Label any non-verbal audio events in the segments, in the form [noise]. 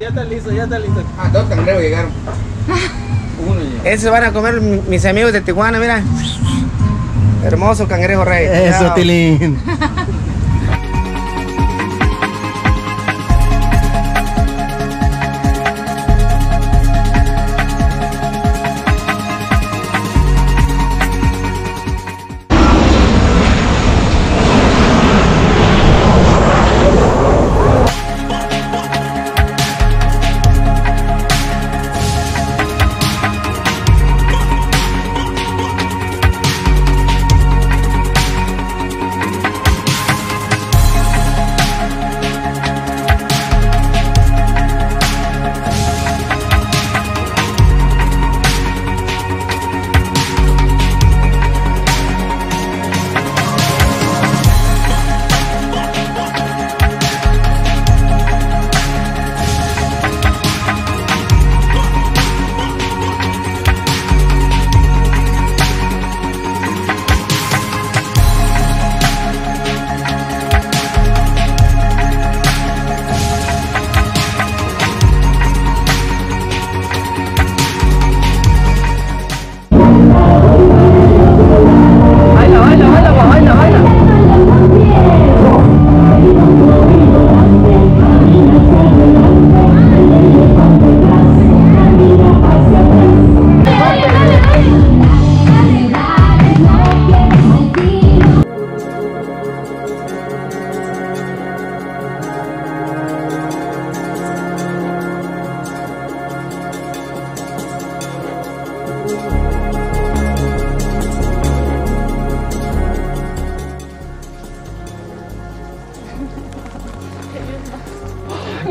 Ya está listo, ya está listo. Ah, dos cangrejos llegaron. Uno llegó. Esos van a comer mis amigos de Tijuana, mira. Hermoso cangrejo rey. Eso, Tilín. [laughs]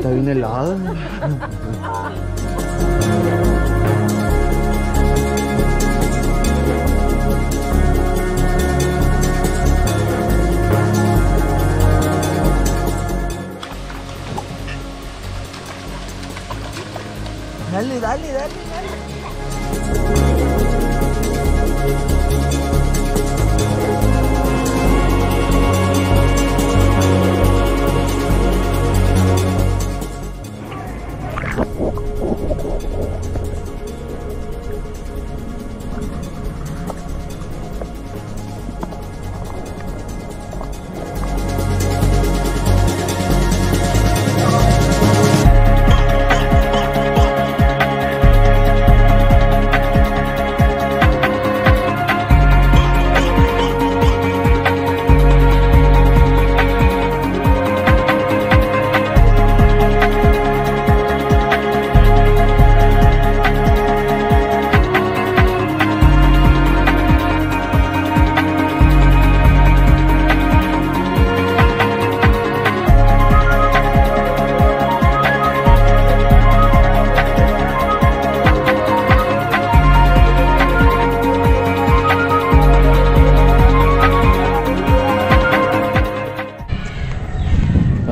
Está bien helada. Dale, dale, dale.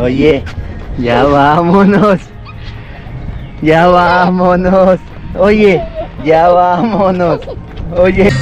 Oye, ya vámonos. Ya vámonos. Oye, ya vámonos. Oye.